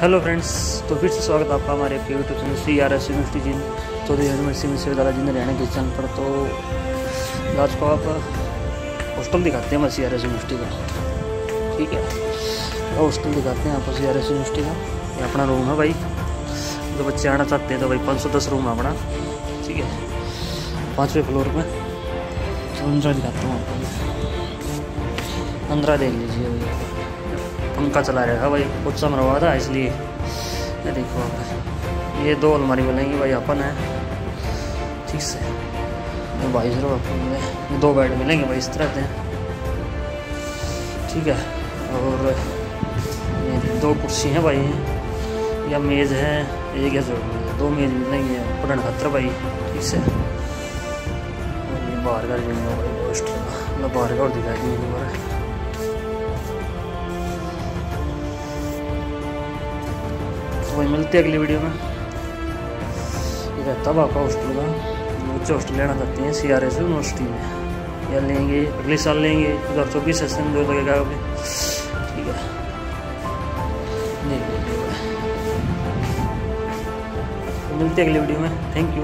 Hello friends तो फिर से स्वागत आपका हमारे YouTube channel C R S university जिन चौधरी यूनिवर्सिटी विश्वविद्यालय जिन हरियाणा के चैनल पर। तो आज को आप हॉस्टल दिखाते हैं सी आर एस यूनिवर्सिटी का। ठीक है? हॉस्टल दिखाते हैं आपको सी आर एस यूनिवर्सिटी का। ये अपना रूम है भाई। जो बच्चे आना चाहते हैं तो भाई पाँच सौ दस रूम है अपना। ठीक है? पाँचवें फ्लोर पर तो अंदर दिखाता हूँ आपको। अंदर देख लीजिए भाई। पंखा चला रहा रहेगा भाई, कुछ मरवा था, इसलिए। ये देखो आप ये दो अलमारी बनेंगी भाई अपन है। ठीक से। भाई ज़रूर अपन दो बेड मिलेंगे भाई, इस तरह से। ठीक है, और दो कुर्सी हैं भाई। या मेज़ है या दो मेज़ मिलेंगे, पढ़ने खतर भाई। ठीक से। ये बाहर का भाई बाहर और दिखाई नहीं वही मिलते हैं अगली वीडियो में। रहता है आपका हॉस्टल का बच्चे हॉस्टल लेना चाहते हैं सी आर एस यूनिवर्सिटी में। या लेंगे, अगले साल लेंगे। दो हज़ार चौबीस सेशन दो लगेगा अभी ठीक है। मिलते अगली वीडियो में। Thank you